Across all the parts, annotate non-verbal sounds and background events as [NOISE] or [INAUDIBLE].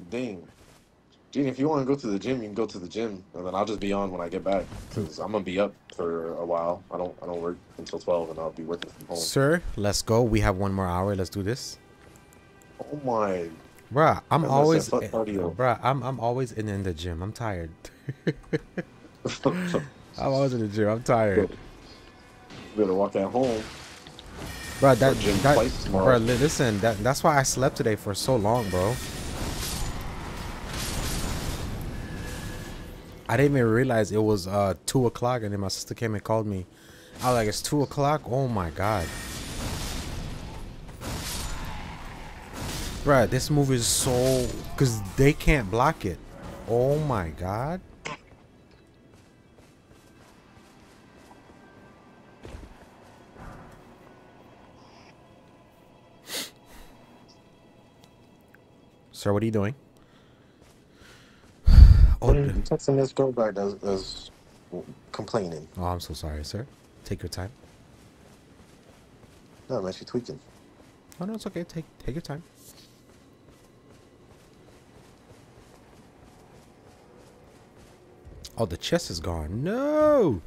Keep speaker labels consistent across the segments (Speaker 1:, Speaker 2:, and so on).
Speaker 1: Dang. Gene, if you want to go to the gym, you can go to the gym, and then I'll just be on when I get back because I'm gonna be up for a while. I don't I don't work until twelve, and I'll be working from home.
Speaker 2: Sir, let's go. We have one more hour. Let's do this.
Speaker 1: Oh my!
Speaker 2: Bruh, I'm always, bruh, I'm I'm always in, in the gym. I'm tired. [LAUGHS] I'm always in the gym. I'm tired.
Speaker 1: Better walk at home.
Speaker 2: Bro, that, that bro, listen, that that's why I slept today for so long, bro. I didn't even realize it was uh two o'clock, and then my sister came and called me. I was like, "It's two o'clock." Oh my god, Bruh, This movie is so because they can't block it. Oh my god. Sir, what are you doing? Oh,
Speaker 1: I'm texting this girl back that's, that's complaining.
Speaker 2: oh, I'm so sorry, sir. Take your time.
Speaker 1: No, man, she tweaking.
Speaker 2: Oh no, it's okay. Take take your time. Oh, the chest is gone. No.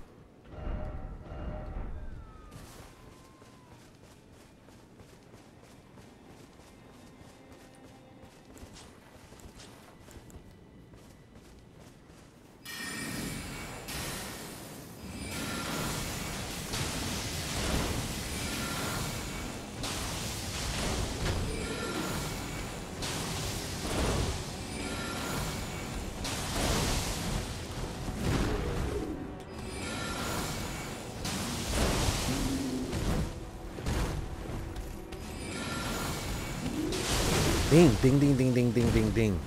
Speaker 2: Ding, ding, ding, ding, ding, ding, ding, ding.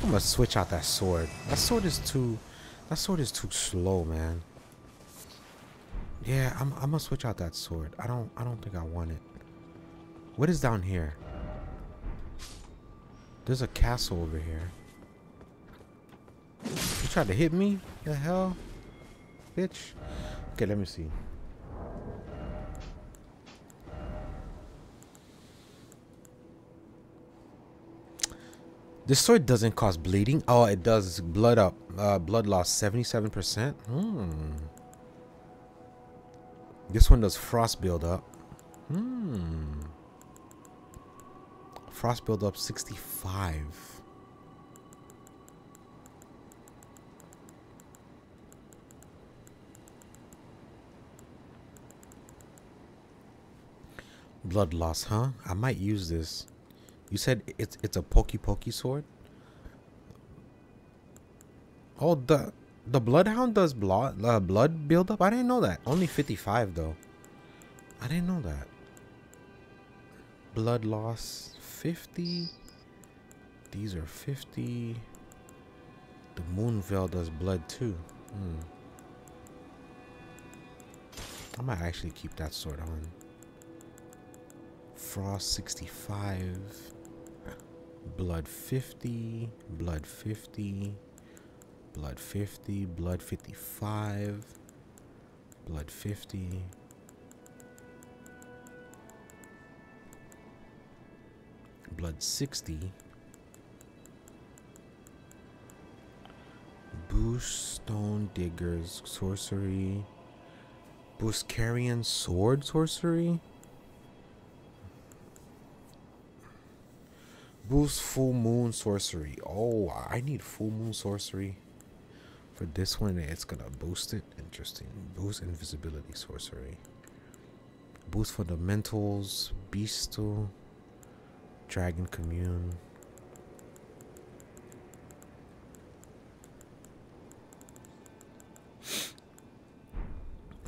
Speaker 2: I'm gonna switch out that sword. That sword is too. That sword is too slow, man. Yeah, I'm. I'm gonna switch out that sword. I don't. I don't think I want it. What is down here? There's a castle over here. You tried to hit me? The hell? Bitch. Okay, let me see. This sword doesn't cause bleeding. Oh, it does blood up. Uh, blood loss 77%. Hmm. This one does frost build up. Hmm. Frost build up 65. Blood loss, huh? I might use this. You said it's it's a pokey pokey sword. Oh, the the bloodhound does blood uh, blood build up. I didn't know that. Only fifty five though. I didn't know that. Blood loss fifty. These are fifty. The Moonveil does blood too. Hmm. I might actually keep that sword on. Frost 65. Blood 50. Blood 50. Blood 50. Blood 55. Blood 50. Blood 60. Boost Stone Diggers Sorcery. Boost Carian Sword Sorcery. Boost Full Moon Sorcery. Oh, I need Full Moon Sorcery. For this one, it's gonna boost it. Interesting. Boost Invisibility Sorcery. Boost Fundamentals. Bestial. Dragon Commune.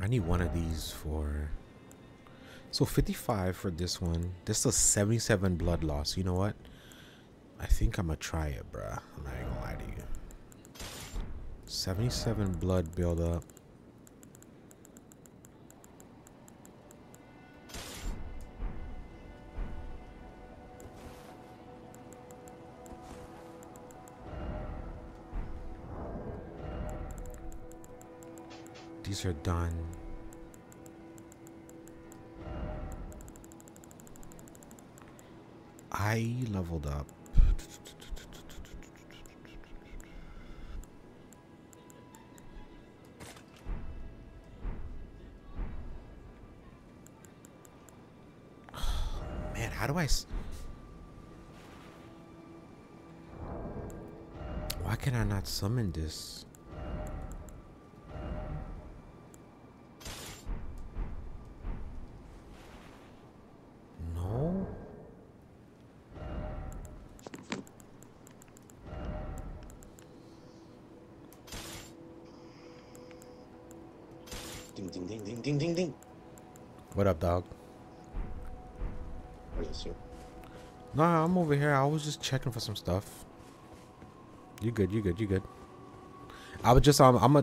Speaker 2: I need one of these for. So 55 for this one. This is 77 blood loss. You know what? I think I'm gonna try it, bruh. I'm not gonna lie to you. 77 blood buildup. these are done. I leveled up. I not summon this? No?
Speaker 1: Ding ding ding ding ding ding ding.
Speaker 2: What up, dog? Nah, I'm over here. I was just checking for some stuff. You good? You good? You good? I was just um, I'm a.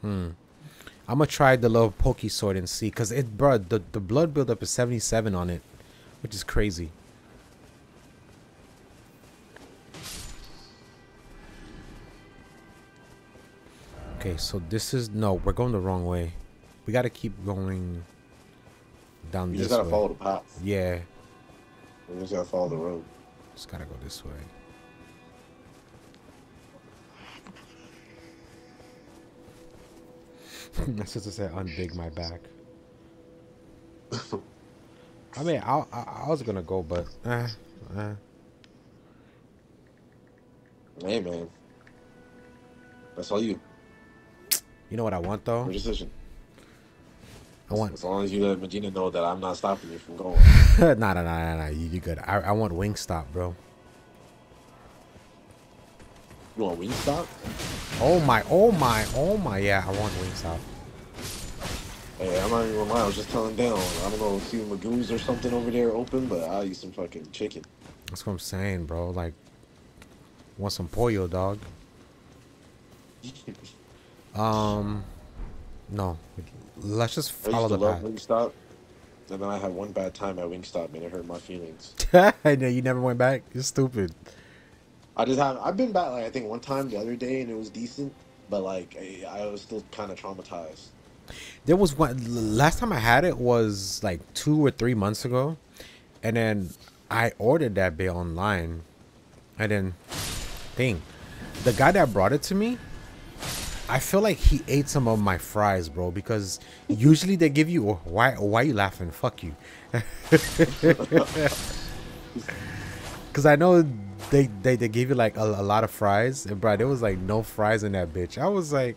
Speaker 2: Hmm. I'm gonna try the little pokey sword and see, cause it, bro, the the blood buildup is 77 on it, which is crazy. Okay, so this is no, we're going the wrong way. We gotta keep going down
Speaker 1: You
Speaker 2: this
Speaker 1: just gotta
Speaker 2: way.
Speaker 1: follow the path.
Speaker 2: Yeah,
Speaker 1: You just gotta follow the road.
Speaker 2: just gotta go this way. My sister said, "Unbig my back." I mean, I, I I was gonna go, but eh, eh.
Speaker 1: Hey man. That's all you.
Speaker 2: You know what I want though?
Speaker 1: Your decision.
Speaker 2: I want
Speaker 1: As long as you let Medina know that I'm not stopping you from going. [LAUGHS]
Speaker 2: nah, nah, nah, nah, nah. You, you good? I, I want Wingstop, bro.
Speaker 1: You want Wingstop?
Speaker 2: Oh my, oh my, oh my. Yeah, I want Wingstop.
Speaker 1: Hey, I'm not even gonna lie. I was just telling down. I don't know, if see Magoo's or something over there open, but I'll eat some fucking chicken.
Speaker 2: That's what I'm saying, bro. Like, want some pollo, dog? [LAUGHS] Um, no. Let's just follow the
Speaker 1: love
Speaker 2: path.
Speaker 1: Wingstop, and then I had one bad time at Wingstop, and it hurt my feelings. [LAUGHS]
Speaker 2: I know you never went back. You're stupid.
Speaker 1: I just have I've been back like I think one time the other day, and it was decent, but like I, I was still kind of traumatized.
Speaker 2: There was one last time I had it was like two or three months ago, and then I ordered that bit online, and then thing, the guy that brought it to me, I feel like he ate some of my fries, bro. Because usually they give you why why you laughing? Fuck you. [LAUGHS] Because I know they, they they give you like a, a lot of fries, and bro, there was like no fries in that bitch. I was like,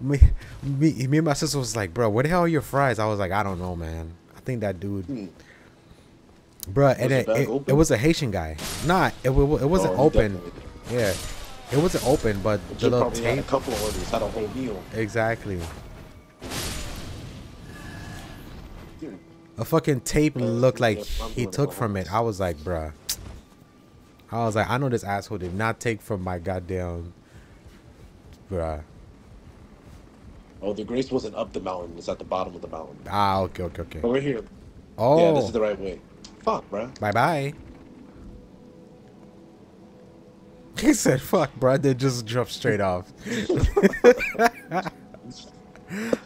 Speaker 2: me, me, me and my sister was like, bro, where the hell are your fries? I was like, I don't know, man. I think that dude,
Speaker 1: Hmm.
Speaker 2: bro, and it, it, it was a Haitian guy. Nah, it, wa- it wasn't
Speaker 1: Oh,
Speaker 2: open.
Speaker 1: definitely.
Speaker 2: Yeah, it wasn't open, but the little
Speaker 1: probably had a couple of orders, had a whole meal.
Speaker 2: Exactly.
Speaker 1: Dude,
Speaker 2: A fucking tape looked like he took from it. I was like, bruh. I was like, I know this asshole did not take from my goddamn, bruh.
Speaker 1: Oh, the grace wasn't up the mountain; it's at the bottom of the mountain.
Speaker 2: Ah, okay, okay, okay.
Speaker 1: Over here.
Speaker 2: Oh,
Speaker 1: Yeah, this is the right way. Fuck, bruh.
Speaker 2: bye bye. He said, "Fuck, bro!" They just jumped straight off. [LAUGHS]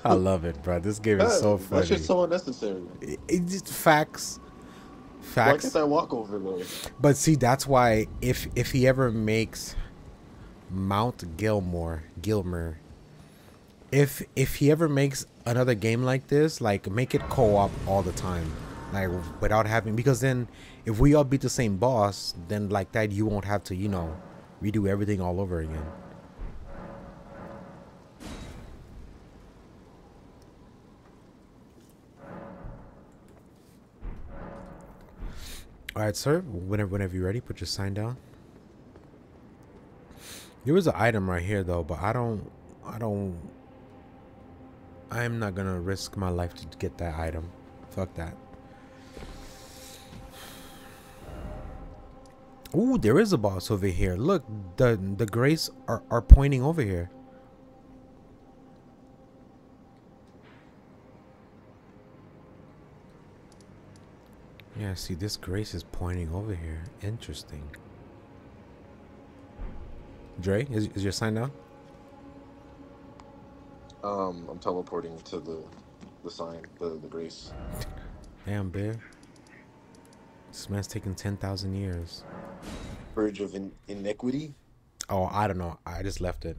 Speaker 2: I love it, bro. This game is so funny.
Speaker 1: shit's so unnecessary.
Speaker 2: It- it's just facts,
Speaker 1: Why
Speaker 2: facts.
Speaker 1: can't I walk over there?
Speaker 2: But see, that's why if if he ever makes Mount Gilmore, Gilmer, if if he ever makes another game like this, like make it co-op all the time, like without having because then if we all beat the same boss, then like that you won't have to you know redo everything all over again. All right, sir. Whenever, whenever you're ready, put your sign down. There was an item right here, though, but I don't, I don't, I'm not gonna risk my life to get that item. Fuck that. Ooh, there is a boss over here. Look, the the grace are are pointing over here. Yeah, see, this Grace is pointing over here. Interesting. Dre, is, is your sign down?
Speaker 1: Um, I'm teleporting to the the sign, the the grace.
Speaker 2: Damn, bear. This man's taking 10,000 years.
Speaker 1: Verge of in- iniquity.
Speaker 2: Oh, I don't know. I just left it.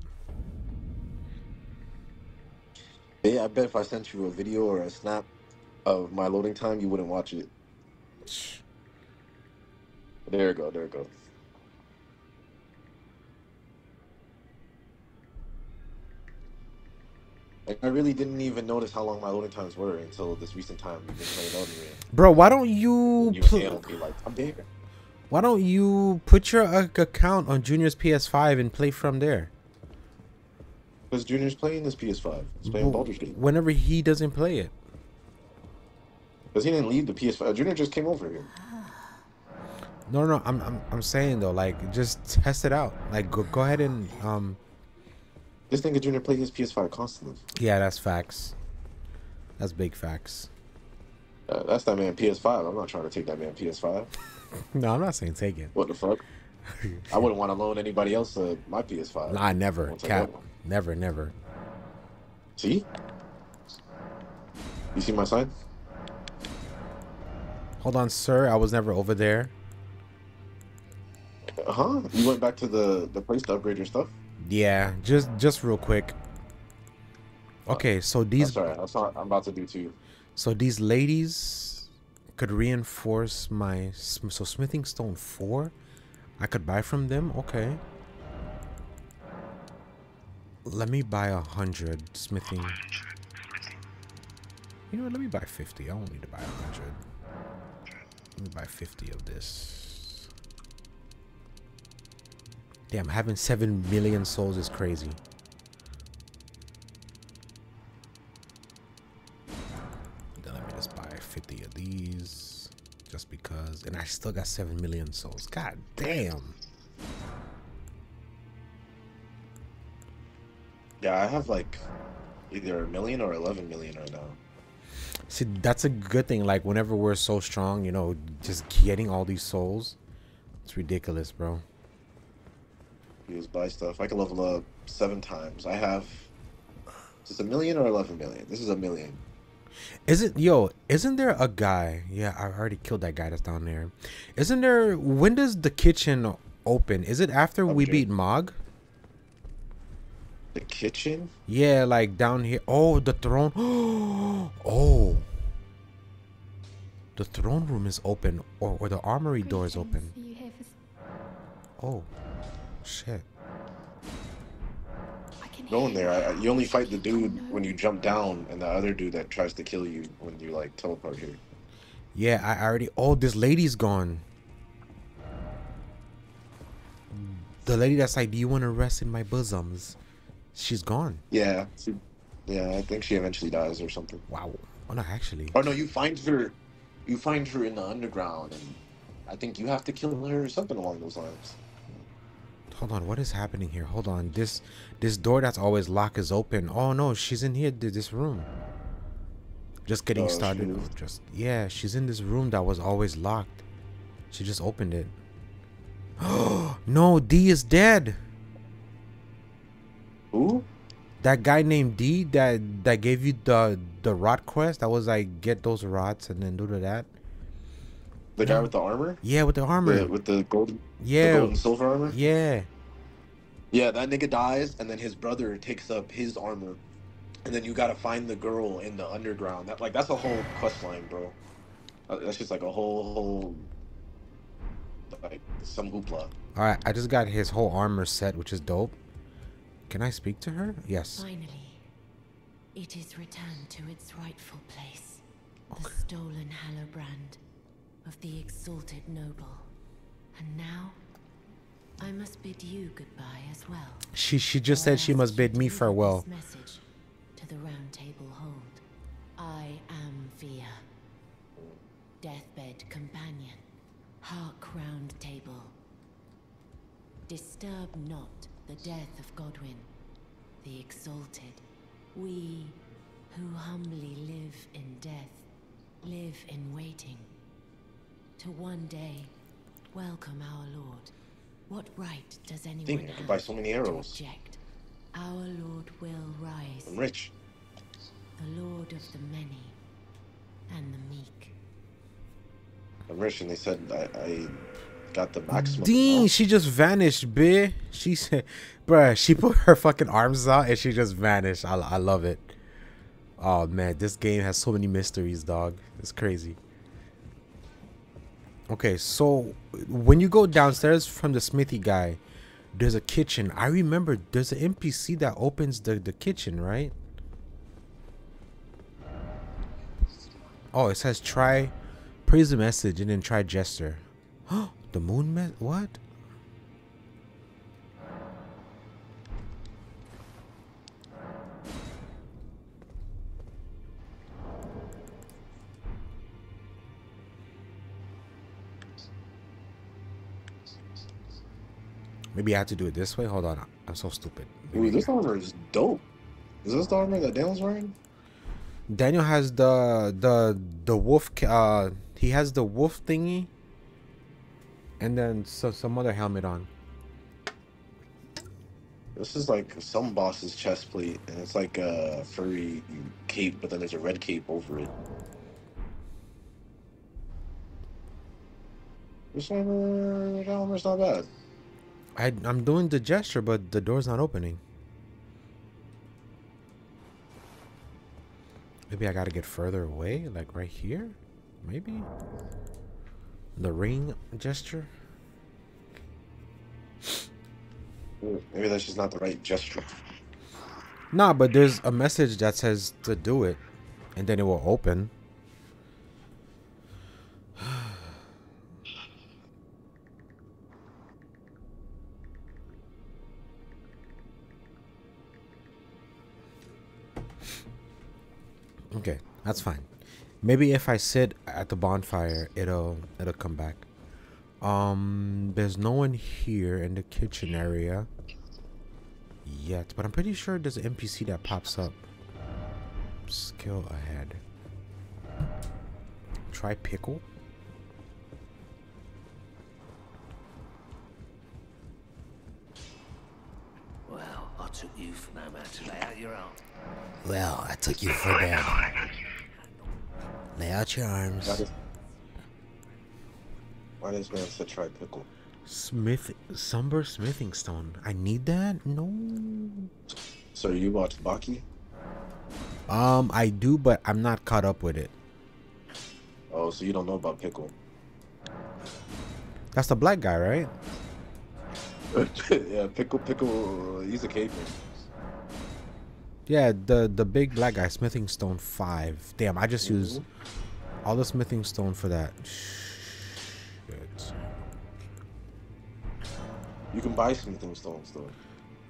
Speaker 1: Yeah, I bet if I sent you a video or a snap of my loading time, you wouldn't watch it. There you go. There you go. Like, I really didn't even notice how long my loading times were until this recent time we've been playing Elden Ring.
Speaker 2: Bro, why don't you
Speaker 1: You
Speaker 2: pl-
Speaker 1: can't be like, I'm there.
Speaker 2: why don't you put your uh, account on Junior's PS5 and play from there?
Speaker 1: Because Junior's playing this PS5. He's playing Baldur's Gate.
Speaker 2: Whenever he doesn't play it.
Speaker 1: Because he didn't leave the PS5. Junior just came over here.
Speaker 2: No, no, I'm, I'm, I'm saying though, like, just test it out. Like, go, go ahead and, um,
Speaker 1: This nigga Junior played his PS5 constantly.
Speaker 2: yeah, that's facts. That's big facts.
Speaker 1: Uh, that's that man PS5. I'm not trying to take that man PS5. [LAUGHS]
Speaker 2: No, I'm not saying take it.
Speaker 1: What the fuck? [LAUGHS] I wouldn't want to loan anybody else uh, my PS5.
Speaker 2: Nah, never. Cap. Never, never.
Speaker 1: See? You see my sign?
Speaker 2: Hold on, sir. I was never over there.
Speaker 1: Uh huh. You went back to the the place to upgrade your stuff.
Speaker 2: Yeah, just just real quick. Uh, okay, so these.
Speaker 1: That's what I'm about to do too.
Speaker 2: so these ladies could reinforce my so smithing stone 4 I could buy from them. Okay. Let me buy a hundred smithing. You know what? Let me buy 50. I don't need to buy a hundred. Let me buy 50 of this. Damn, having 7 million souls is crazy. Then let me just buy 50 of these. Just because. And I still got 7 million souls. God damn.
Speaker 1: Yeah, I have like either a million or 11 million right now.
Speaker 2: See, that's a good thing. Like, whenever we're so strong, you know, just getting all these souls, it's ridiculous, bro.
Speaker 1: You just buy stuff. I can level up seven times. I have. Is this a million or 11 million? This is a million.
Speaker 2: Is it, yo, isn't there a guy? Yeah, I already killed that guy that's down there. Isn't there, when does the kitchen open? Is it after we beat Mohg?
Speaker 1: The kitchen?
Speaker 2: Yeah, like down here. Oh, the throne. [GASPS] oh. The throne room is open, or, or the armory door is open.
Speaker 3: Greetings. Are you here for...
Speaker 2: Oh, shit.
Speaker 3: I can
Speaker 1: Go in there. I, I- you only fight the dude when you jump down, and the other dude that tries to kill you when you like teleport here.
Speaker 2: Yeah, I already. Oh, this lady's gone. The lady that's like, "Do you want to rest in my bosoms?" She's gone.
Speaker 1: Yeah. She, yeah, I think she eventually dies or something.
Speaker 2: Wow. Oh no, actually.
Speaker 1: Oh no, you find her. You find her in the underground, and I think you have to kill her or something along those lines.
Speaker 2: Hold on, what is happening here? Hold on. This this door that's always locked is open. Oh no, she's in here. This room. Just getting
Speaker 1: Oh,
Speaker 2: started.
Speaker 1: is?
Speaker 2: Oh, just yeah, she's in this room that was always locked. She just opened it. Oh [GASPS] no, D is dead.
Speaker 1: Who?
Speaker 2: That guy named D that that gave you the the rot quest. That was like get those rots and then do that.
Speaker 1: The guy with the armor?
Speaker 2: Yeah, with the armor.
Speaker 1: The, with the gold, the
Speaker 2: yeah,
Speaker 1: gold and silver armor?
Speaker 2: yeah.
Speaker 1: Yeah, that nigga dies, and then his brother takes up his armor, and then you gotta find the girl in the underground. That like that's a whole quest line, bro. Uh, That's just like a whole whole like some hoopla.
Speaker 2: All right, I just got his whole armor set, which is dope. Can I speak to her? Yes.
Speaker 3: Finally, it is returned to its rightful place. The
Speaker 2: Okay.
Speaker 3: stolen Hallowbrand of the exalted noble. And now, I must bid you goodbye as well.
Speaker 2: She she just said she must bid me farewell.
Speaker 3: Message to the round table hold. I am Fia, deathbed companion, hark round table. Disturb not the death of Godwyn, the exalted. We who humbly live in death, live in waiting. To one day welcome our Lord. What right does anyone
Speaker 1: Think, I
Speaker 3: have
Speaker 1: could buy so many arrows.
Speaker 3: object? Our Lord will rise,
Speaker 1: I'm rich.
Speaker 3: the Lord of the many and the meek.
Speaker 1: I'm rich, and they said I, I got the maximum.
Speaker 2: Dean, she just vanished, bitch. She [LAUGHS] said, bruh, she put her fucking arms out and she just vanished. I, I love it. Oh man, this game has so many mysteries, dog. It's crazy. Okay, so when you go downstairs from the smithy guy, there's a kitchen. I remember there's an NPC that opens the, the kitchen, right? Oh, it says try praise the message and then try gesture. [GASPS] the moon me what? Maybe I have to do it this way. Hold on, I'm so stupid.
Speaker 1: Ooh, this armor is dope. Is this the armor that Daniel's wearing?
Speaker 2: Daniel has the the the wolf. Uh, he has the wolf thingy, and then so, some other helmet on.
Speaker 1: This is like some boss's chest plate, and it's like a furry cape, but then there's a red cape over it. This armor, this armor's not bad.
Speaker 2: I I'm doing the gesture, but the door's not opening. Maybe I gotta get further away, like right here. Maybe the ring gesture.
Speaker 1: Maybe that's just not the right gesture.
Speaker 2: Nah, but there's a message that says to do it, and then it will open. That's fine. Maybe if I sit at the bonfire, it'll it'll come back. Um, there's no one here in the kitchen area yet, but I'm pretty sure there's an NPC that pops up. Skill ahead. Try pickle.
Speaker 4: Well, I took you for no man to lay out your arm.
Speaker 2: Well, I took you for that. Lay out your
Speaker 1: Why
Speaker 2: arms.
Speaker 1: does, why does man said try pickle?
Speaker 2: Smith, Somber Smithing Stone. I need that. No.
Speaker 1: So you watched Baki?
Speaker 2: Um, I do, but I'm not caught up with it.
Speaker 1: Oh, so you don't know about pickle?
Speaker 2: That's the black guy, right? [LAUGHS]
Speaker 1: yeah, pickle, pickle. He's a caveman.
Speaker 2: Yeah, the the big black guy, Smithing Stone Five. Damn, I just used all the Smithing Stone for that. Shit.
Speaker 1: You can buy smithing stones though.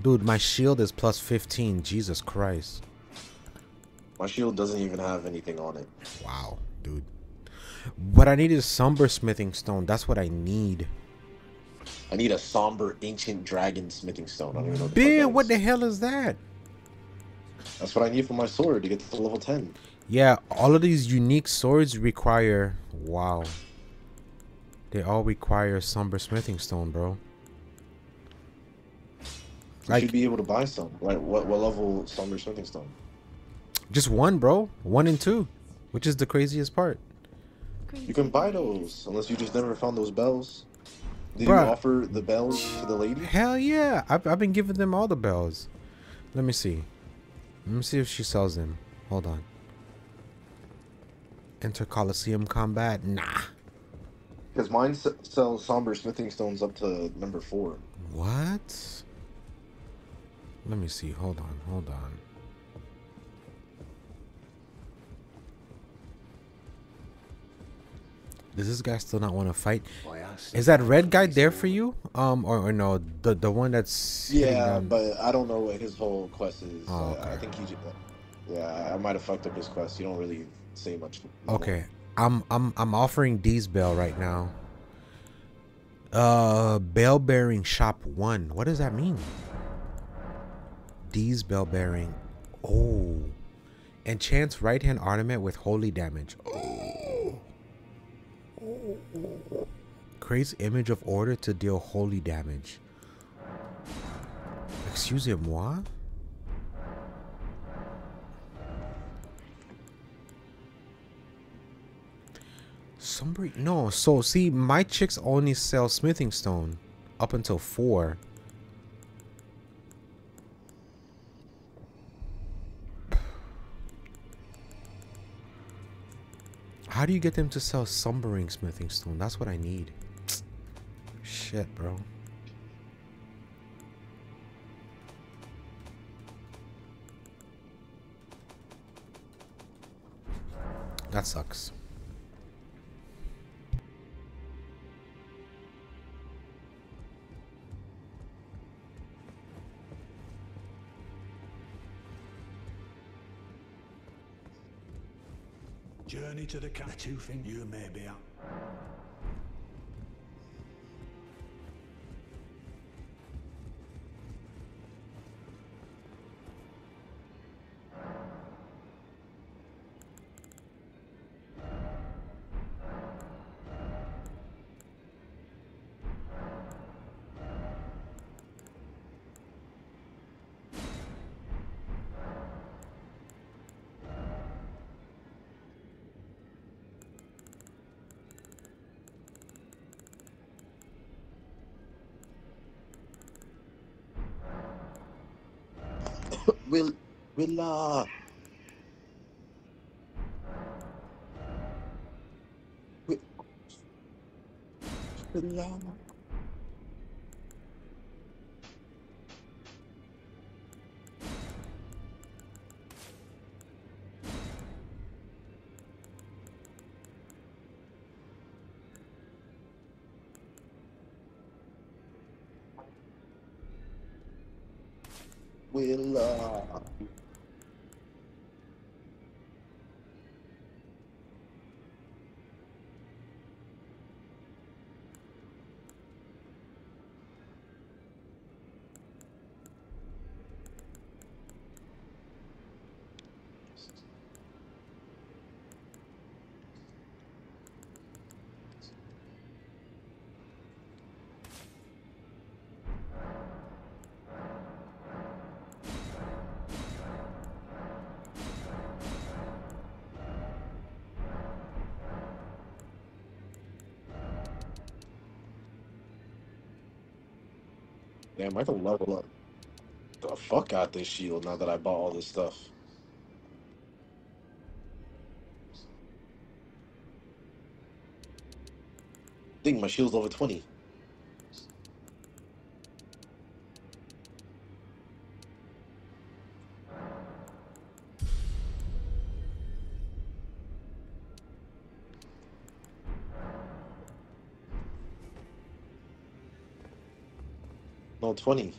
Speaker 2: Dude, my shield is plus 15. Jesus Christ.
Speaker 1: My shield doesn't even have anything on it.
Speaker 2: Wow, dude. What I need is Somber Smithing Stone. That's what I need.
Speaker 1: I need a somber ancient dragon smithing stone. I don't even know. What the, fuck
Speaker 2: Bill,
Speaker 1: that
Speaker 2: what the hell is that?
Speaker 1: That's what I need for my sword to get to level ten.
Speaker 2: Yeah, all of these unique swords require. Wow. They all require Somber Smithing Stone, bro.
Speaker 1: You
Speaker 2: Like-
Speaker 1: should be able to buy some. Like what? What level somber smithing stone?
Speaker 2: Just one, bro. One and two. Which is the craziest part.
Speaker 1: You can buy those unless you just never found those bells. Did
Speaker 2: Bruh.
Speaker 1: you offer the bells to the lady?
Speaker 2: Hell yeah. I've, I've been giving them all the bells. Let me see. Let me see if she sells them. Hold on. Enter Coliseum Combat. Nah.
Speaker 1: Because mine s- sells somber smithing stones up to number four.
Speaker 2: What? Let me see. Hold on. Hold on. Does this guy still not want to fight?
Speaker 4: Why?
Speaker 2: Is that red guy there for you? Um, or, or no, the the one that's
Speaker 1: Yeah, but I don't know what his whole quest is.
Speaker 2: Oh,
Speaker 1: I- I, think he. ju- Yeah, I might have fucked up his quest. You don't really say much. more.
Speaker 2: Okay, I'm I'm I'm offering D's bell right now. Uh, bell bearing shop one. What does that mean? D's bell bearing. Oh, enchants right hand armament with holy damage. Oh. Oh. Creates image of order to deal holy damage. Excusez-moi? Somebody no, so see my chicks only sell smithing stone up until four. How do you get them to sell sumbering smithing stone? That's what I need. Shit, bro. That sucks.
Speaker 5: Journey to the cat. Two think you may be up.
Speaker 1: Will Willa. Wi- Willa. Willa. Damn, I can level up the fuck out this shield now that I bought all this stuff. I think my shield's over 20. 20.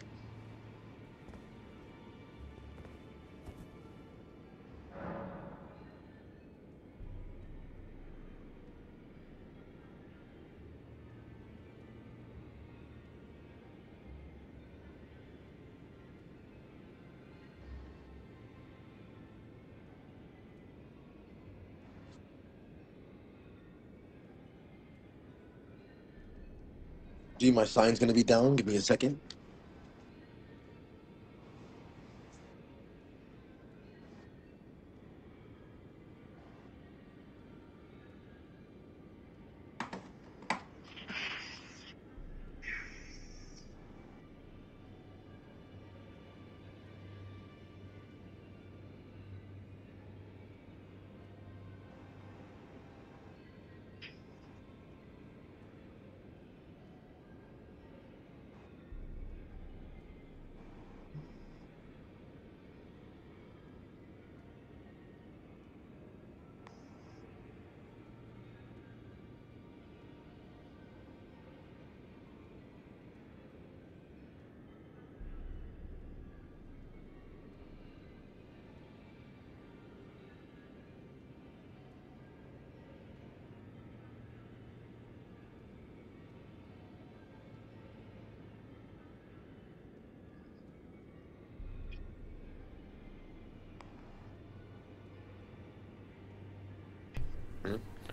Speaker 1: Gee, my sign's gonna be down. Give me a second.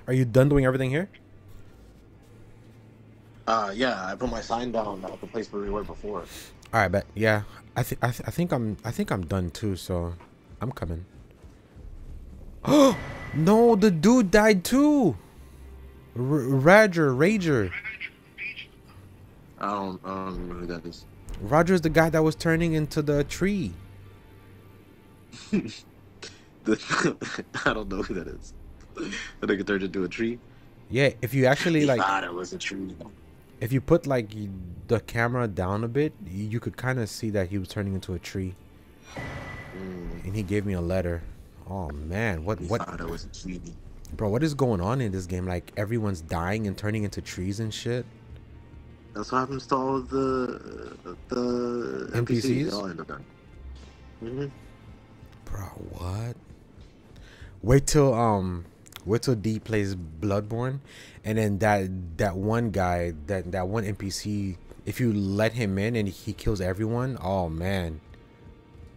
Speaker 2: Are you done doing everything here?
Speaker 1: Uh, yeah, I put my sign down at the place where we were before.
Speaker 2: All right, but yeah, I think I, th- I think I'm I think I'm done too. So I'm coming. Oh [GASPS] no, the dude died too. R- Roger, Rager.
Speaker 1: I don't, I don't remember who that is.
Speaker 2: Roger's the guy that was turning into the tree. [LAUGHS] [LAUGHS]
Speaker 1: I don't know who that is. The nigga turned into a tree.
Speaker 2: Yeah, if you actually like,
Speaker 1: thought it was a tree.
Speaker 2: if you put like the camera down a bit, you could kind of see that he was turning into a tree. And he gave me a letter. Oh man, what
Speaker 1: He
Speaker 2: what,
Speaker 1: thought it was a tree.
Speaker 2: bro? What is going on in this game? Like everyone's dying and turning into trees and shit.
Speaker 1: That's what happens to all of the the NPCs.
Speaker 2: NPCs?
Speaker 1: They all end up done. hmm
Speaker 2: Bro, what? Wait till um wait till D plays Bloodborne and then that that one guy, that that one NPC, if you let him in and he kills everyone, oh man.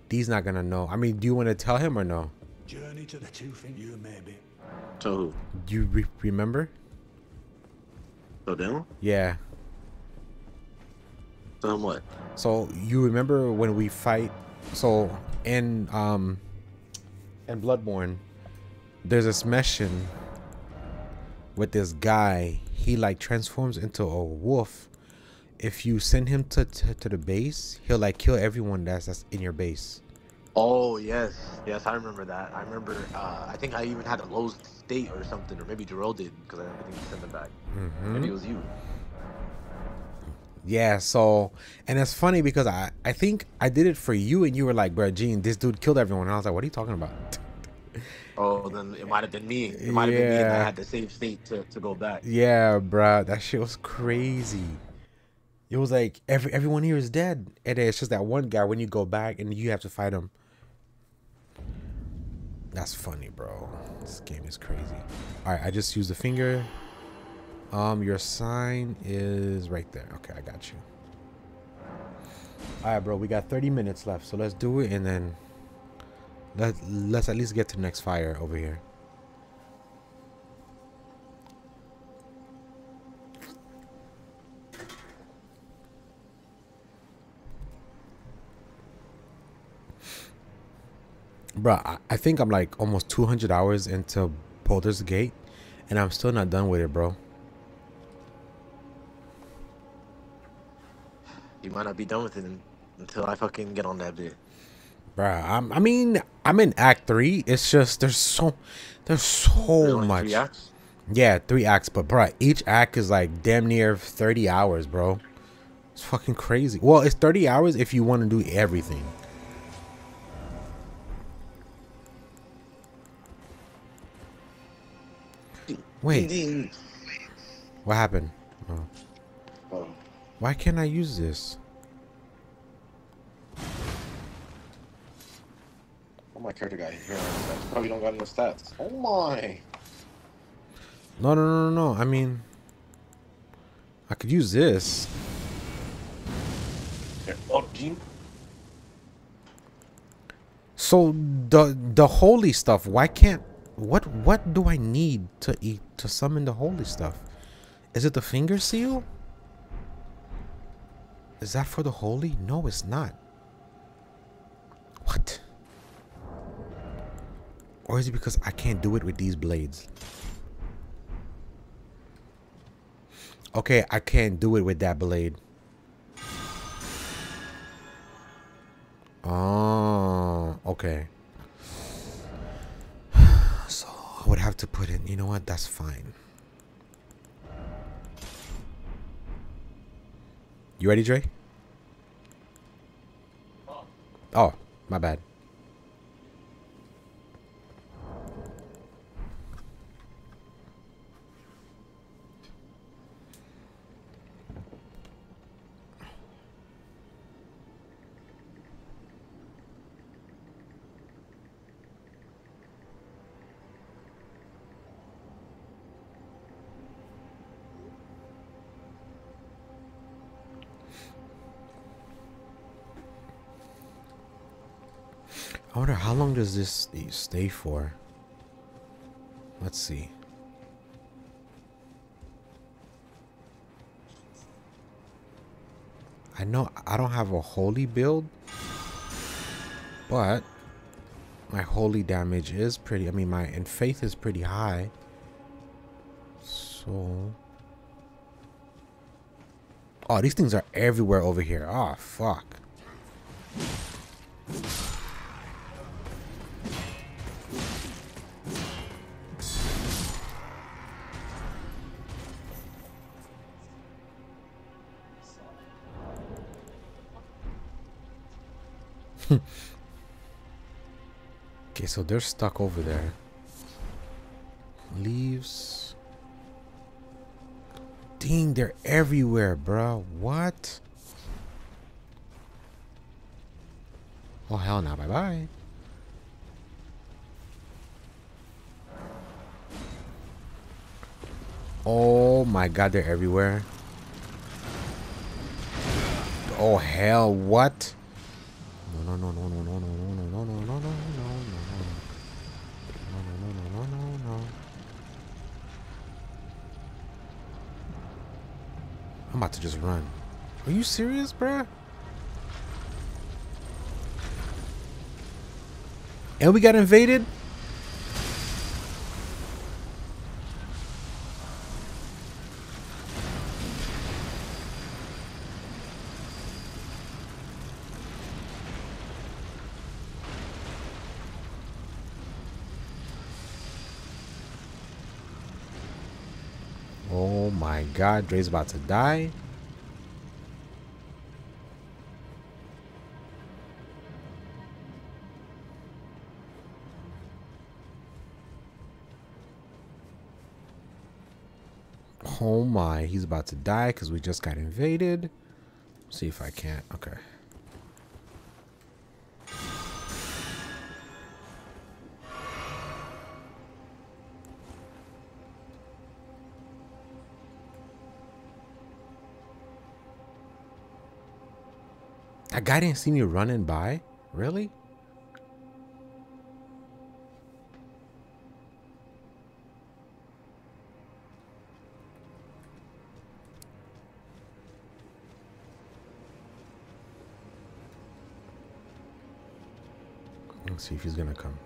Speaker 2: D's not gonna know. I mean, do you want to tell him or no?
Speaker 5: Journey to the two in you, maybe.
Speaker 1: So who?
Speaker 2: Do you re- remember?
Speaker 1: So Daniel?
Speaker 2: Yeah.
Speaker 1: So him what?
Speaker 2: So you remember when we fight? So in um in Bloodborne, there's this mission with this guy. He like transforms into a wolf. If you send him to, to to the base, he'll like kill everyone that's that's in your base.
Speaker 1: Oh yes, yes, I remember that. I remember. Uh, I think I even had a low state or something, or maybe Jarrell did because I think he sent them back.
Speaker 2: Mm-hmm.
Speaker 1: Maybe it was you.
Speaker 2: Yeah. So and it's funny because I I think I did it for you and you were like, bro, Gene, this dude killed everyone. And I was like, what are you talking about? [LAUGHS]
Speaker 1: Oh, then it might have been me. It might have been me, I had the same state to, to go back.
Speaker 2: Yeah, bruh, that shit was crazy. It was like every everyone here is dead, and it's just that one guy when you go back and you have to fight him. That's funny, bro. This game is crazy. All right, I just used the finger. Um, your sign is right there. Okay, I got you. All right, bro. We got 30 minutes left, so let's do it, and then let let's at least get to the next fire over here. Bruh, I, think I'm like almost 200 hours into Baldur's Gate, and I'm still not done with it, bro.
Speaker 1: You might not be done with it until I fucking get on that bit.
Speaker 2: Bruh, I'm, I mean, I'm in Act Three. It's just there's so there's so
Speaker 1: There's
Speaker 2: much.
Speaker 1: three acts?
Speaker 2: Yeah, three acts, but bruh, each act is like damn near 30 hours, bro. It's fucking crazy. Well, it's 30 hours if you want to do everything. Wait, what happened?
Speaker 1: Oh.
Speaker 2: Why can't I use this?
Speaker 1: Oh, my character got here. Probably don't got enough stats. Oh my.
Speaker 2: No, no, no, no, no. I mean, I could use this.
Speaker 1: Here. Oh, Gene.
Speaker 2: So the the holy stuff. Why can't? What what do I need to eat to summon the holy stuff? Is it the finger seal? Is that for the holy? No, it's not. What? Or is it because I can't do it with these blades? Okay, I can't do it with that blade. Oh, okay. [SIGHS] So I would have to put in, you know what? That's fine. You ready, Dre? Oh, my bad. I wonder how long does this stay for? Let's see. I know I don't have a holy build, but my holy damage is pretty. I mean, my and faith is pretty high. So, oh, these things are everywhere over here. Oh, fuck. So they're stuck over there. Leaves. Dang, they're everywhere, bro. What? Oh, hell no. Bye-bye. Oh my god, they're everywhere. Oh hell, what? I'm about to just run. Are you serious, bruh? And we got invaded? Oh my god, Dre's about to die. Oh my, he's about to die because we just got invaded. See if I can't. Okay. Guy didn't see me running by? Really? Let's see if he's gonna come.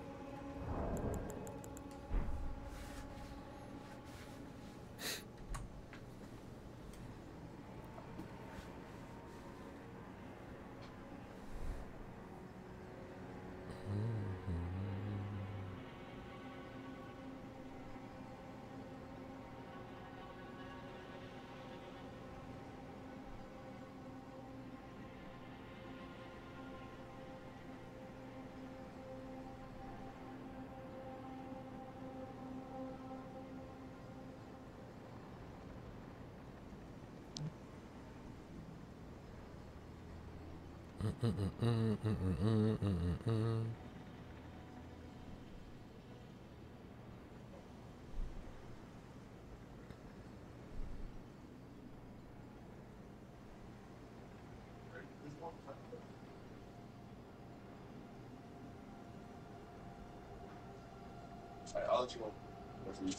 Speaker 1: Alright, I'll let you.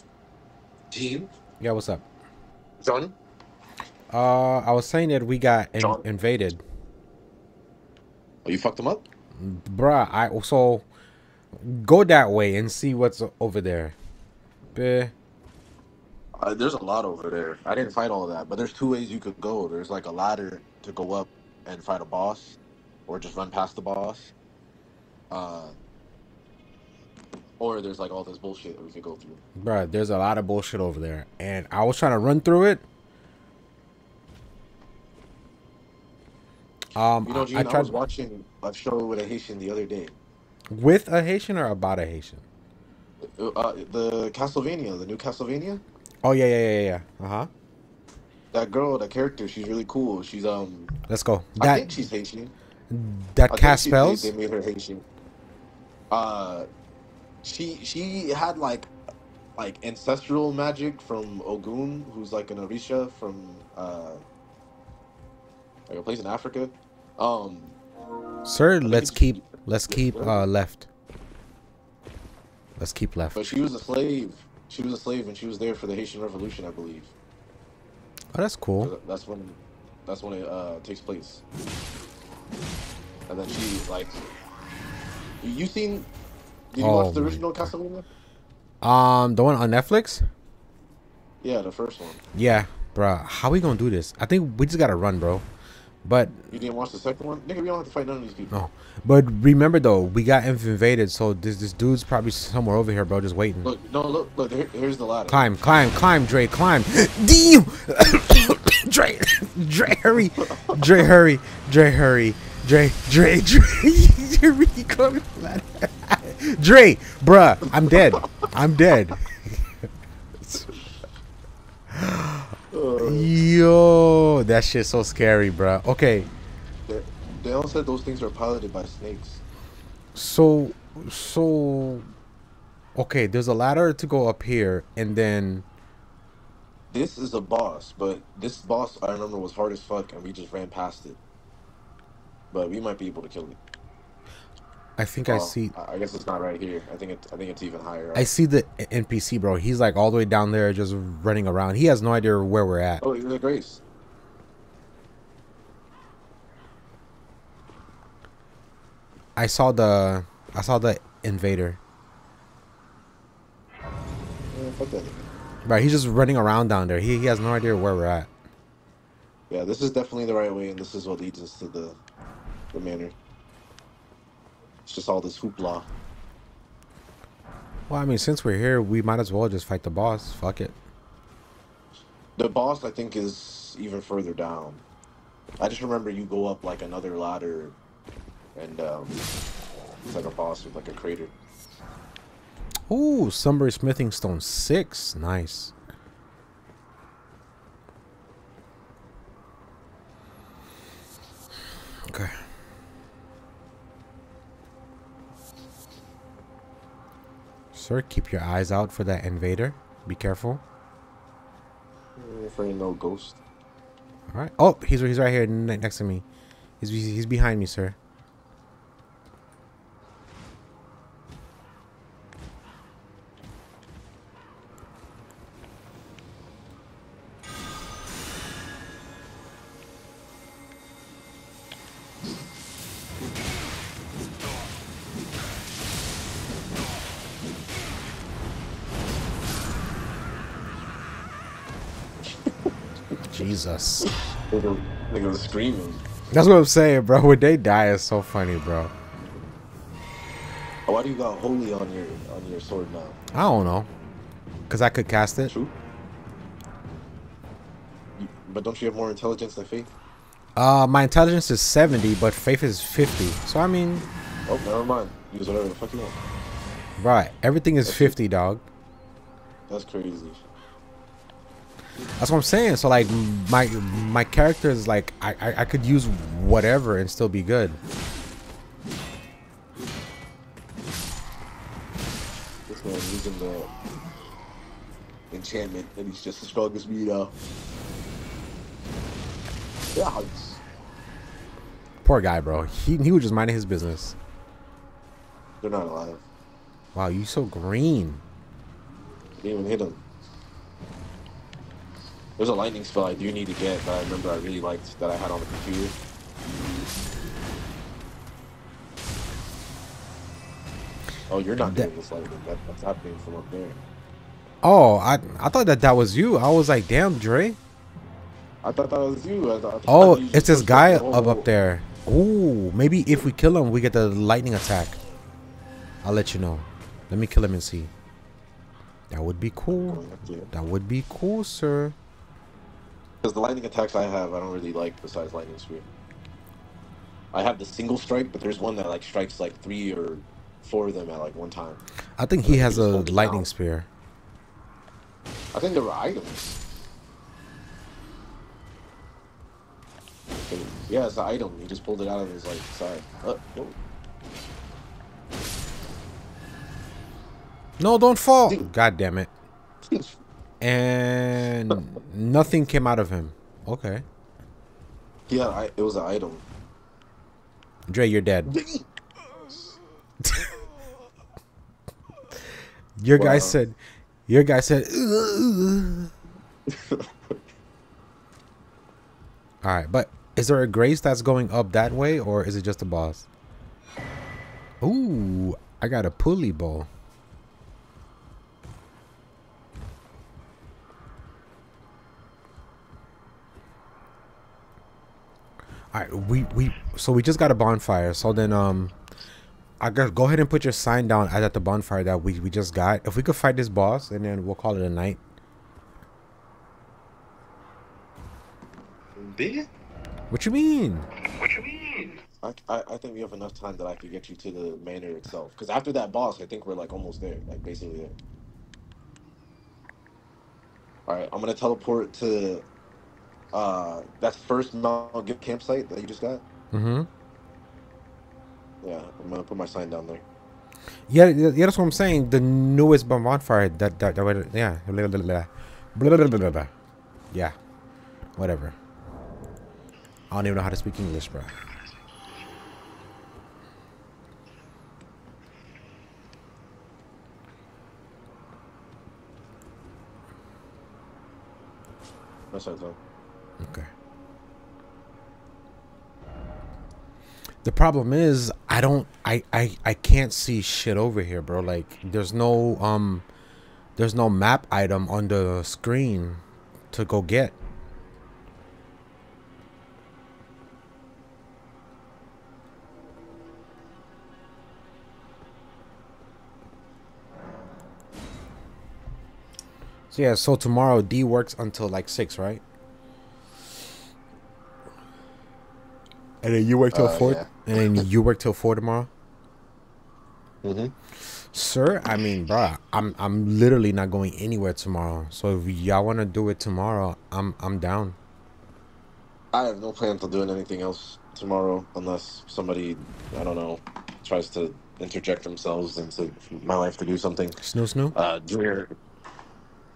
Speaker 1: Team?
Speaker 2: Yeah, what's up?
Speaker 1: John?
Speaker 2: Uh, I was saying that we got in-
Speaker 1: John?
Speaker 2: invaded.
Speaker 1: Oh, you fucked them up?
Speaker 2: Bruh, I also go that way and see what's over there. Bleh.
Speaker 1: Uh, there's a lot over there. I didn't fight all of that, but there's two ways you could go. There's like a ladder to go up and fight a boss, or just run past the boss. Uh, or there's like all this bullshit that we could go through.
Speaker 2: Bruh, there's a lot of bullshit over there. And I was trying to run through it. Um,
Speaker 1: You know,
Speaker 2: I-
Speaker 1: Gene,
Speaker 2: I
Speaker 1: I, was watching a show with a Haitian the other day.
Speaker 2: with a Haitian or about a Haitian.
Speaker 1: Uh, uh, the Castlevania, the new Castlevania.
Speaker 2: Oh yeah, yeah, yeah, yeah. Uh huh.
Speaker 1: That girl, that character, she's really cool. She's um,
Speaker 2: Let's go.
Speaker 1: I
Speaker 2: That
Speaker 1: think she's Haitian.
Speaker 2: that
Speaker 1: I
Speaker 2: cast
Speaker 1: she-
Speaker 2: spells.
Speaker 1: They, they made her Haitian. Uh, she she had like like ancestral magic from Ogun, who's like an Orisha from uh like a place in Africa. Um,
Speaker 2: Sir, let's keep let's keep uh left. Let's keep left.
Speaker 1: but she was a slave. She was a slave, and she was there for the Haitian Revolution, I believe.
Speaker 2: Oh, that's cool.
Speaker 1: That's when, That's when it uh, takes place. And then she like, you seen? Did you
Speaker 2: Oh
Speaker 1: watch the original. Castlevania?
Speaker 2: Um, the one on Netflix.
Speaker 1: Yeah, the first one.
Speaker 2: Yeah, bruh. How we gonna do this? I think we just gotta run, bro. But
Speaker 1: You didn't watch the second one, nigga. We don't have to fight none of these people.
Speaker 2: no. But remember though, we got invaded, so this this dude's probably somewhere over here, bro, just waiting.
Speaker 1: Look, no, look, look. Here, here's the ladder.
Speaker 2: Climb, climb, climb, Dre, climb. [LAUGHS] Damn! [COUGHS] Dre, Dre, hurry. Dre, hurry. Dre, hurry. Dre, Dre, [LAUGHS] Dre. Dre, come on. Dre, bruh, I'm dead. I'm dead. [LAUGHS] [GASPS] [SIGHS] Yo, that shit's so scary, bro. Okay,
Speaker 1: They, they all said those things are piloted by snakes.
Speaker 2: so, so, okay, there's a ladder to go up here, and then,
Speaker 1: This is a boss, but this boss I remember was hard as fuck, and we just ran past it. But we might be able to kill it.
Speaker 2: I think I
Speaker 1: oh,
Speaker 2: see.
Speaker 1: I guess it's not right here. I think it. I think it's even higher. Up.
Speaker 2: I see the NPC, bro. He's like all the way down there, just running around. He has no idea where we're at.
Speaker 1: Oh, you're the Grace.
Speaker 2: I saw the, I saw the invader.
Speaker 1: Yeah, fuck that.
Speaker 2: Right, he's just running around down there. He, he has no idea where we're at.
Speaker 1: Yeah, this is definitely the right way, and this is what leads us to the the manor. It's just all this hoopla.
Speaker 2: Well, I mean, since we're here, we might as well just fight the boss. Fuck it.
Speaker 1: The boss, I think, is even further down. I just remember you go up like another ladder, and um, it's like a boss with like a crater.
Speaker 2: Ooh, Somber Smithing Stone six. Nice. Okay. Sir, keep your eyes out for that invader. Be careful.
Speaker 1: If ain't no ghost.
Speaker 2: All right. Oh, he's he's right here next to me. He's he's behind me, sir. Jesus.
Speaker 1: Nigga, nigga was screaming.
Speaker 2: That's what I'm saying, bro. When they die, it's so funny, bro.
Speaker 1: Why do you got holy on your on your sword now?
Speaker 2: I don't know. Because I could cast it.
Speaker 1: True. But don't you have more intelligence than faith?
Speaker 2: Uh, my intelligence is 70, but faith is 50. So, I mean,
Speaker 1: Oh, never mind. Use whatever the fuck you want.
Speaker 2: right. Everything is 50, dog.
Speaker 1: That's crazy.
Speaker 2: That's what I'm saying. So, like, my my character is like, I, I, I could use whatever and still be good.
Speaker 1: This man using the enchantment, and he's just as strong as me now. Yeah,
Speaker 2: Poor guy, bro. He, he was just minding his business.
Speaker 1: they're not alive.
Speaker 2: Wow, you so green.
Speaker 1: Didn't even hit him. There's a lightning spell I do need to get that I remember I really liked that I had on the computer. Oh, you're not
Speaker 2: That-
Speaker 1: doing this lightning. That, that's happening from up there.
Speaker 2: Oh, I I thought that that was you. I was like, damn, Dre.
Speaker 1: I thought that was you. I thought, I
Speaker 2: Oh,
Speaker 1: you
Speaker 2: it's this guy
Speaker 1: up the
Speaker 2: up up there. Ooh, maybe if we kill him, we get the lightning attack. I'll let you know. Let me kill him and see. That would be cool.
Speaker 1: Going up there.
Speaker 2: That would be cool, sir.
Speaker 1: Because the lightning attacks I have, I don't really like besides lightning spear. I have the single strike, but there's one that like strikes like three or four of them at like one time.
Speaker 2: I think he has a
Speaker 1: just hold it
Speaker 2: lightning
Speaker 1: down.
Speaker 2: spear.
Speaker 1: I think there were items. Yeah, it's an item. He just pulled it out of his like side. Uh, no.
Speaker 2: No, don't fall.
Speaker 1: Dude.
Speaker 2: God damn it. And nothing came out of him. Okay.
Speaker 1: yeah, I, it was an item.
Speaker 2: Dre, you're dead. [LAUGHS] Your guy said, your guy said, [LAUGHS] All right, but is there a grace that's going up that way, or is it just a boss? Ooh, I got a pulley bow. All right, we we so we just got a bonfire. So then um, I guess go ahead and put your sign down at the bonfire that we we just got. If we could fight this boss, and then we'll call it a night.
Speaker 1: Big?
Speaker 2: What you mean? What you mean?
Speaker 1: I, I, I think we have enough time that I could get you to the manor itself. Because after that boss, I think we're like almost there, like basically there. All right, I'm gonna teleport to uh that first Mount Gift campsite that you just got.
Speaker 2: Mm-hmm.
Speaker 1: Yeah, I'm gonna put my sign down there.
Speaker 2: Yeah, yeah, that's what I'm saying. The newest bonfire. That that, that yeah, blah, blah, blah, blah, blah, blah, blah. yeah, whatever. I don't even know how to speak English, bro.
Speaker 1: What I thought.
Speaker 2: Okay. The problem is I don't I, I I can't see shit over here, bro. Like there's no um there's no map item on the screen to go get. So yeah, so tomorrow D works until like six, right? And then you work till
Speaker 1: Uh,
Speaker 2: four.
Speaker 1: yeah.
Speaker 2: And then you work till four tomorrow,
Speaker 1: Mm-hmm.
Speaker 2: sir. I mean, bruh, I'm I'm literally not going anywhere tomorrow. So if y'all want to do it tomorrow, I'm I'm down.
Speaker 1: I have no plans on doing anything else tomorrow unless somebody, I don't know, tries to interject themselves into my life to do something.
Speaker 2: Snoo snoo.
Speaker 1: Uh, Junior,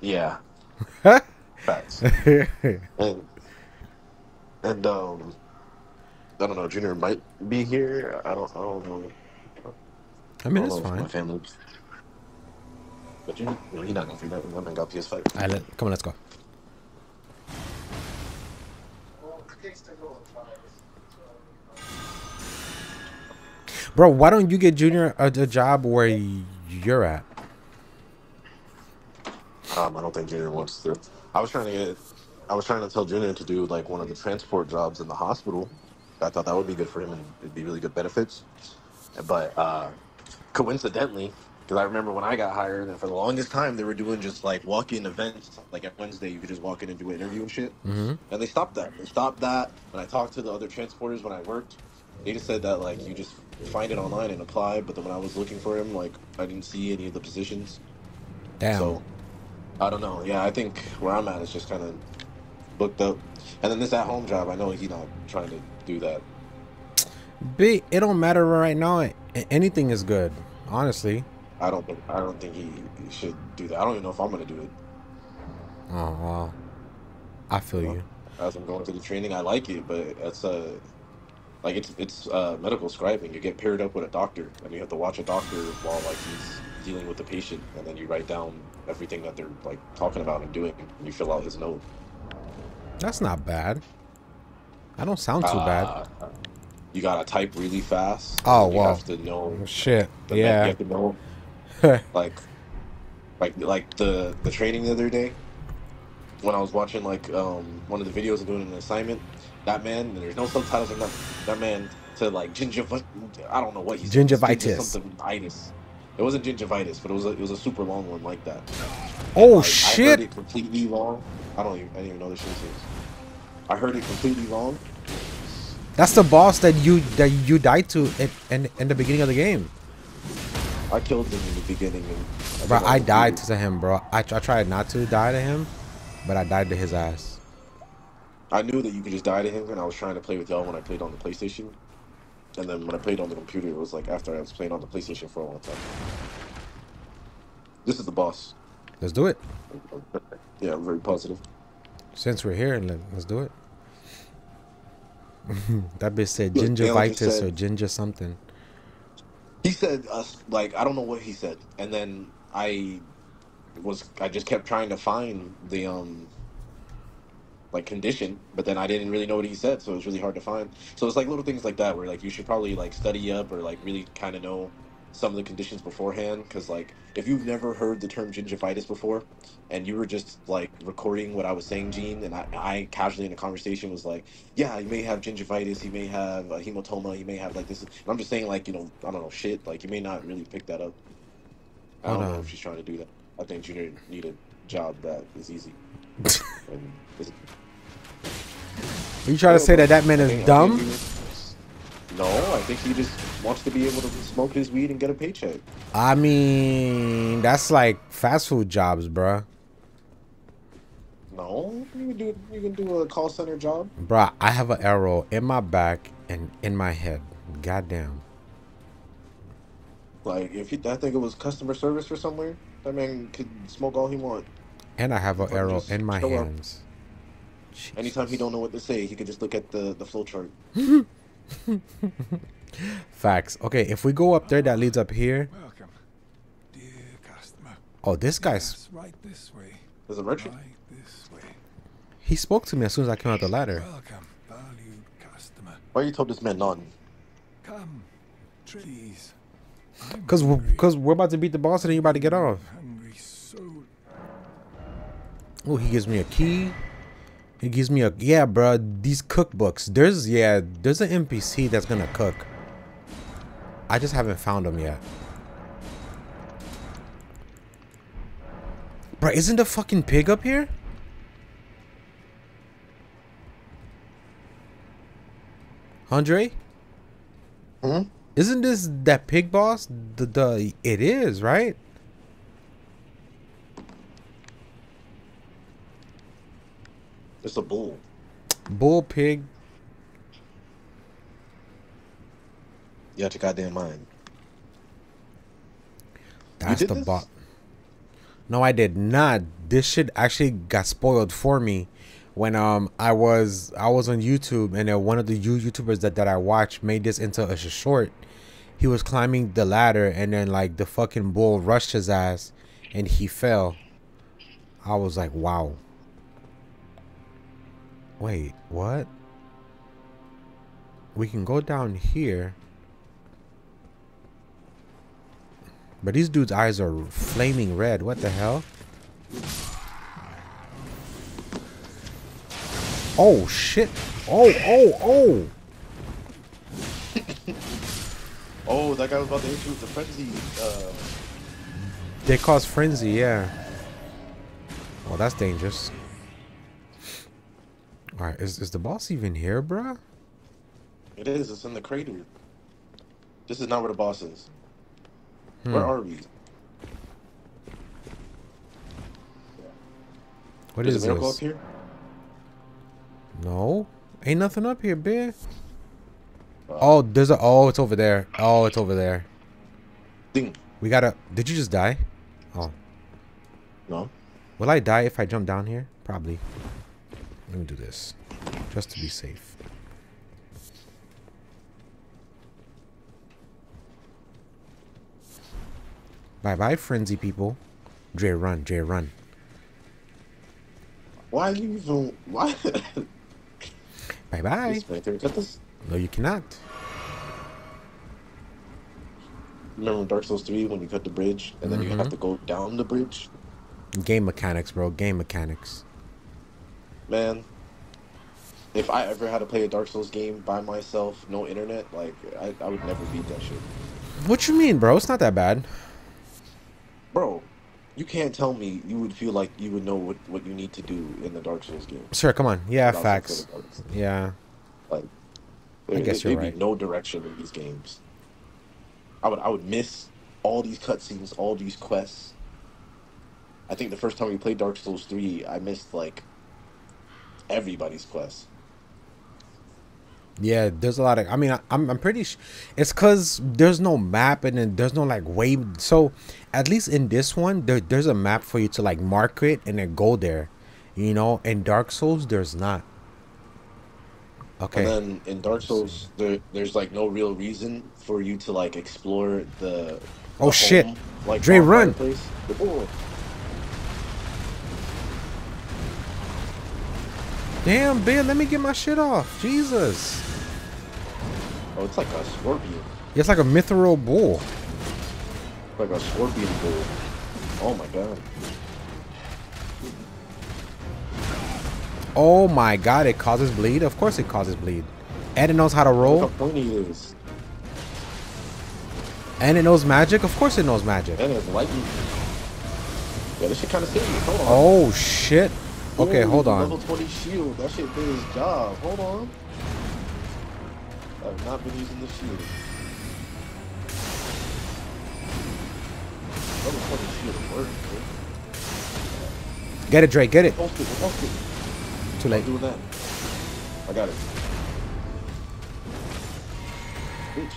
Speaker 1: yeah, [LAUGHS] facts. [LAUGHS] and and um, I don't know. Junior might be here. I don't. I don't know.
Speaker 2: I mean,
Speaker 1: I
Speaker 2: it's fine.
Speaker 1: My family. But Junior, you know, he's not gonna figure that. That man got PS5.
Speaker 2: All right, let, come on, let's go. Bro, why don't you get Junior a, a job where you're at?
Speaker 1: Um, I don't think Junior wants to. I was trying to get. I was trying to tell Junior to do like one of the transport jobs in the hospital. I thought that would be good for him and it'd be really good benefits. But uh, coincidentally, because I remember when I got hired, and for the longest time they were doing just like walk-in events. Like at Wednesday, you could just walk in and do an interview and shit.
Speaker 2: Mm-hmm.
Speaker 1: And they stopped that. They stopped that. When I talked to the other transporters when I worked, they just said that like you just find it online and apply. But then when I was looking for him, like I didn't see any of the positions.
Speaker 2: Damn.
Speaker 1: So I don't know. Yeah, I think where I'm at is just kind of booked up. And then this at home job, I know he's not trying to do that.
Speaker 2: B, it don't matter right now. Anything is good, honestly.
Speaker 1: I don't think I don't think he, he should do that. I don't even know if I'm gonna do it.
Speaker 2: Oh wow, I feel you.
Speaker 1: As I'm going through the training, I like it, but it's uh like it's it's uh, medical scribing. You get paired up with a doctor, and you have to watch a doctor while like he's dealing with the patient, and then you write down everything that they're like talking about and doing, and you fill out his note.
Speaker 2: That's not bad. I don't sound too bad.
Speaker 1: Uh, You gotta type really fast.
Speaker 2: Oh,
Speaker 1: and you
Speaker 2: wow.
Speaker 1: have to know
Speaker 2: Shit.
Speaker 1: the you
Speaker 2: Yeah.
Speaker 1: have to know [LAUGHS] like like like the the training the other day when I was watching like um one of the videos and doing an assignment. That man, and there's no subtitles or nothing. That man to like gingivitis. I don't know what he's
Speaker 2: Gingivitis.
Speaker 1: Something itis. It wasn't gingivitis, but it was a, it was a super long one like that.
Speaker 2: oh
Speaker 1: Like, I heard
Speaker 2: shit!
Speaker 1: it completely wrong. I don't even I didn't even know this shit is. I heard it completely wrong.
Speaker 2: That's the boss that you that you died to in, in, in the beginning of the game.
Speaker 1: I killed him in the beginning. And
Speaker 2: Bro, I died to him, bro. I, I tried not to die to him, but I died to his ass.
Speaker 1: I knew that you could just die to him, and I was trying to play with y'all when I played on the PlayStation. And then when I played on the computer, it was like after I was playing on the PlayStation for a long time. This is the boss.
Speaker 2: Let's do it.
Speaker 1: Yeah, I'm very positive.
Speaker 2: Since we're here, let's do it. [LAUGHS] that bitch said
Speaker 1: Look, just
Speaker 2: gingivitis
Speaker 1: said-
Speaker 2: or ginger something.
Speaker 1: He said us like I don't know what he said, and then I was I just kept trying to find the um like condition, but then I didn't really know what he said, so it was really hard to find. So it's like little things like that where like you should probably like study up or like really kind of know some of the conditions beforehand because like if you've never heard the term gingivitis before and you were just like recording what i was saying gene and i, I casually in a conversation was like yeah you may have gingivitis you may have a hematoma you may have like this and i'm just saying like you know i don't know shit like you may not really pick that up. I don't know if she's trying to do that. I think junior need a job that is easy. [LAUGHS] And is-
Speaker 2: you trying to say that that man is dumb?
Speaker 1: No i think he just wants to be able to smoke his weed and get a paycheck
Speaker 2: I mean, that's like fast food jobs, bruh.
Speaker 1: No, you can do you can do a call center job.
Speaker 2: Bruh, I have an arrow in my back and in my head. Goddamn.
Speaker 1: Like if he, I think it was customer service for somewhere, that man could smoke all he want.
Speaker 2: And I have an arrow in my hands.
Speaker 1: Anytime he don't know what to say, he could just look at the the flow chart. [LAUGHS] [LAUGHS]
Speaker 2: Facts. Okay, if we go up there, that leads up here.
Speaker 5: Welcome, dear customer.
Speaker 2: Oh, this guy's.
Speaker 5: Yes, right this way.
Speaker 1: There's a merchant.
Speaker 5: Right this way.
Speaker 2: He spoke to me as soon as I came out the ladder.
Speaker 5: Welcome, valued customer.
Speaker 1: Why you told this man none?
Speaker 5: Come, please. I'm
Speaker 2: Cause, we're, cause we're about to beat the boss and then you're about to get off. Oh, he gives me a key. He gives me a yeah, bro. These cookbooks. There's yeah, there's an NPC that's gonna cook. I just haven't found him yet. Bro, isn't the fucking pig up here? Andre?
Speaker 1: Hmm?
Speaker 2: Isn't this that pig boss? The the it is, right?
Speaker 1: It's a bull.
Speaker 2: Bull pig.
Speaker 1: You got your goddamn mind.
Speaker 2: That's the bot. No, I did not. This shit actually got spoiled for me when um I was I was on YouTube and then one of the you YouTubers that, that I watched made this into a short. He was climbing the ladder and then like the fucking bull rushed his ass and he fell. I was like, wow. Wait, what? We can go down here. But these dudes' eyes are flaming red. What the hell? Oh shit! Oh oh oh! [COUGHS]
Speaker 1: Oh, that guy was about to hit you with the frenzy. Uh,
Speaker 2: They cause frenzy, yeah. Oh, that's dangerous. All right, is is the boss even here, bruh?
Speaker 1: it is. It's in the crater. This is not where the boss is. Where
Speaker 2: Hmm.
Speaker 1: are we?
Speaker 2: What
Speaker 1: There's
Speaker 2: is
Speaker 1: a miracle
Speaker 2: this?
Speaker 1: up here.
Speaker 2: No, ain't nothing up here, bitch. Oh, there's a. Oh, it's over there. Oh, it's over there.
Speaker 1: Ding.
Speaker 2: We gotta. Did you just die? Oh.
Speaker 1: No.
Speaker 2: Will I die if I jump down here? Probably. Let me do this. Just to be safe. Bye bye, frenzy people. Dre, run. Dre, run.
Speaker 1: Why are you even? Why? [LAUGHS]
Speaker 2: Bye bye.
Speaker 1: This right there. Cut this.
Speaker 2: No, you cannot.
Speaker 1: Remember in Dark Souls 3 when you cut the bridge and then you have
Speaker 2: Mhm.
Speaker 1: to go down the bridge?
Speaker 2: Game mechanics, bro. Game mechanics.
Speaker 1: Man, if I ever had to play a Dark Souls game by myself, no internet, like, I, I would never beat that shit.
Speaker 2: What you mean, bro? It's not that bad.
Speaker 1: Bro, you can't tell me you would feel like you would know what, what you need to do in the Dark Souls game.
Speaker 2: Sir, come on. Yeah,
Speaker 1: without
Speaker 2: facts.
Speaker 1: sort of guidance.
Speaker 2: Yeah.
Speaker 1: Like,
Speaker 2: I
Speaker 1: there,
Speaker 2: guess
Speaker 1: there,
Speaker 2: you're right.
Speaker 1: no direction in these games. I would I would miss all these cutscenes, all these quests. I think the first time we played Dark Souls 3, I missed like everybody's quest.
Speaker 2: Yeah, there's a lot of. I mean, I, I'm I'm pretty. Sh- it's cause there's no map and then there's no like way. So, at least in this one, there there's a map for you to like mark it and then go there. You know, in Dark Souls, there's not. Okay.
Speaker 1: And then in Dark Souls, there there's like no real reason for you to like explore the.
Speaker 2: Oh,
Speaker 1: the
Speaker 2: shit.
Speaker 1: like
Speaker 2: Dre, run.
Speaker 1: Place. Oh,
Speaker 2: Damn, Ben, let me get my shit off. Jesus.
Speaker 1: Oh, it's like a scorpion.
Speaker 2: It's like a mithril bull.
Speaker 1: Like a scorpion bull. Oh my god.
Speaker 2: Oh my god, it causes bleed? Of course it causes bleed. And it knows how to
Speaker 1: Look
Speaker 2: roll.
Speaker 1: how pointy it is.
Speaker 2: And it knows magic? Of course it knows magic.
Speaker 1: And it's lightning. Yeah, this shit kind of serious. Hold on.
Speaker 2: Oh shit. Okay,
Speaker 1: Ooh,
Speaker 2: hold
Speaker 1: Level
Speaker 2: on.
Speaker 1: 20 shield. That shit did his job. Hold on. I've not been using the shield. Level 20 shield works, bro.
Speaker 2: Get it, Drake, get it.
Speaker 1: Post it, post it.
Speaker 2: Too
Speaker 1: I'm
Speaker 2: late.
Speaker 1: doing that. I got it. Bitch.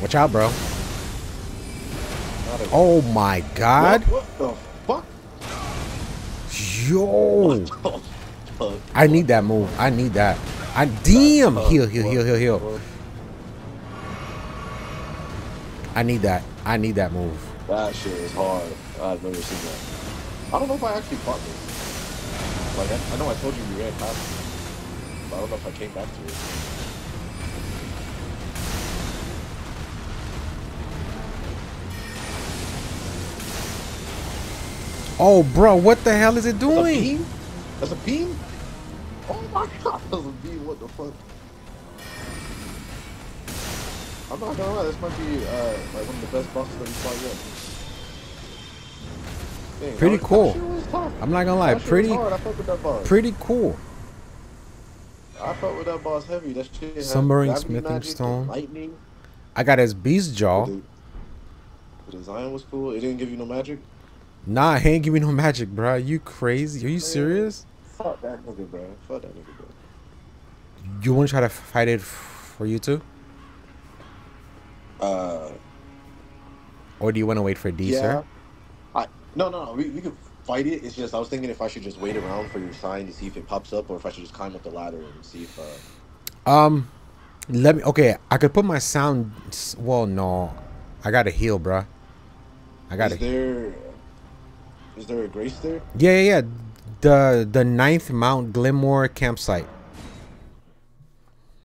Speaker 2: Watch out, bro. Oh my god.
Speaker 1: What, what the fuck?
Speaker 2: Yo.
Speaker 1: The fuck?
Speaker 2: I need that move. I need that. I damn. Heal, heal, heal, heal, heal. I need that. I need that move.
Speaker 1: That shit is hard. I've never seen that. I don't know if I actually fought this. Like, I, I know I told you we ran past it, but I don't know if I came back to it.
Speaker 2: Oh, bro, what the hell is it
Speaker 1: That's a
Speaker 2: doing?
Speaker 1: beam? That's a beam? Oh my [LAUGHS] god, that's a beam. What the fuck? I'm not gonna lie, this might be uh, like one of the best bosses that we fought yet. Dang,
Speaker 2: Pretty cool.
Speaker 1: shit was tough.
Speaker 2: I'm not gonna lie,
Speaker 1: That shit was
Speaker 2: pretty,
Speaker 1: hard. I fucked with that boss.
Speaker 2: pretty cool.
Speaker 1: I fought with that boss heavy. That shit
Speaker 2: Submarine smithing stone.
Speaker 1: lightning.
Speaker 2: I got his beast jaw.
Speaker 1: The, the design was cool. It didn't give you no magic.
Speaker 2: Nah, he ain't give me no magic, bro. You crazy? Are you serious?
Speaker 1: Fuck that nigga, bro. Fuck that nigga, bro.
Speaker 2: You want to try to fight it for you too,
Speaker 1: Uh,
Speaker 2: or do you want to wait for D,
Speaker 1: yeah.
Speaker 2: sir?
Speaker 1: I no no no. We, we could fight it. It's just I was thinking if I should just wait around for your sign to see if it pops up, or if I should just climb up the ladder and see if. Uh,
Speaker 2: Um, let me. Okay, I could put my sound. Well, no, I gotta heal, bruh. I gotta.
Speaker 1: Is there? Is there a grace there?
Speaker 2: Yeah, yeah, yeah. The the ninth Mount Gelmir campsite.